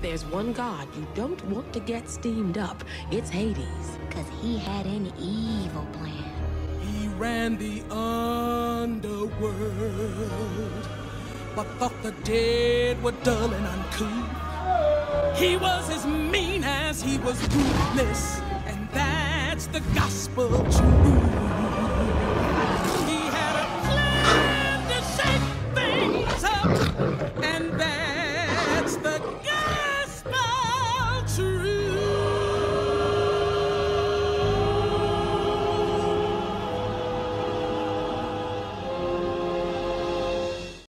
There's one god you don't want to get steamed up, it's Hades. Cause he had an evil plan. He ran the underworld, but thought the dead were dull and uncouth. He was as mean as he was ruthless, and that's the gospel truth.